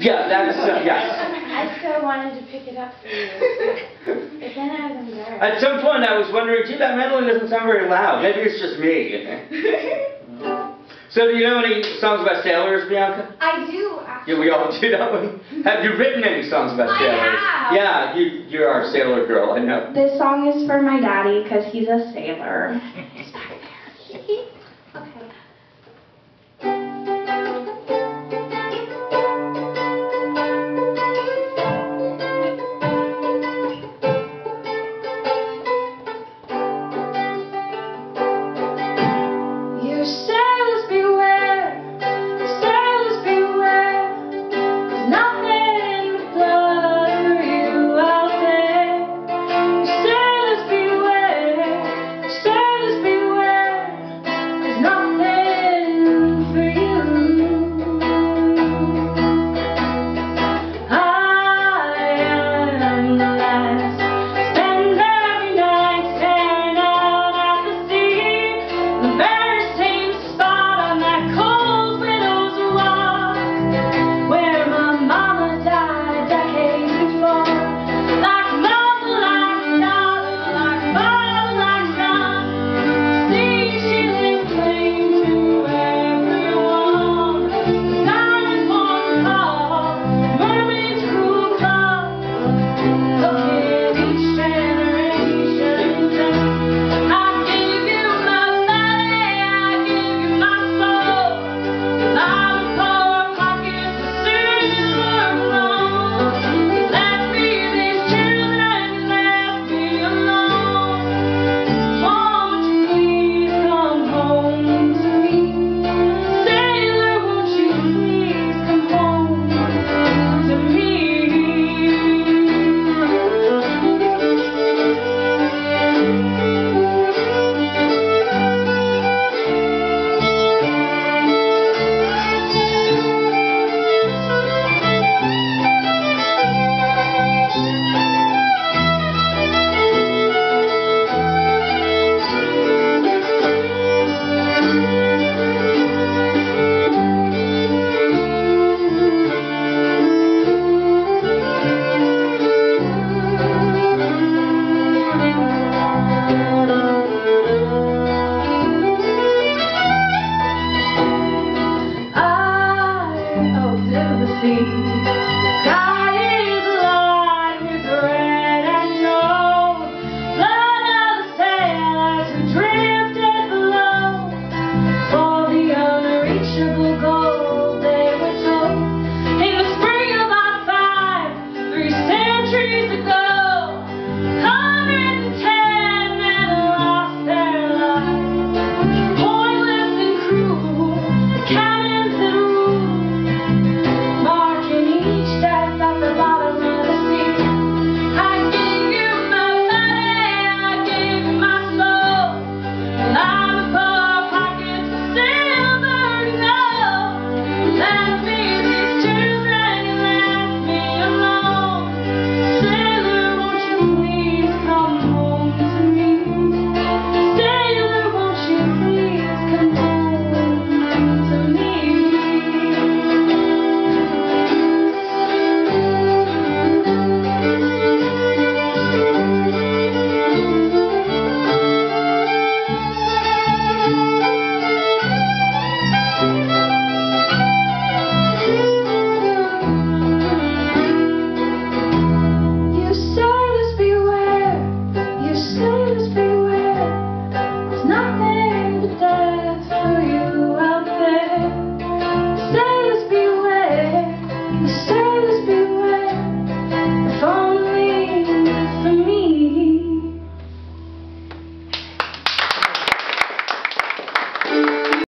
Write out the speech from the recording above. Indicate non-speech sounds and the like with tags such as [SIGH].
Yeah, that's, uh, yes. I still wanted to pick it up for you. [LAUGHS] But then I was embarrassed. At some point, I was wondering, gee, that mandolin doesn't sound very loud. Maybe it's just me. [LAUGHS] So, do you know any songs about sailors, Bianca? I do, actually. Yeah, we all do, that one. Have you written any songs about I sailors? have. Yeah, you, you're our sailor girl, I know. This song is for my daddy because he's a sailor. [LAUGHS]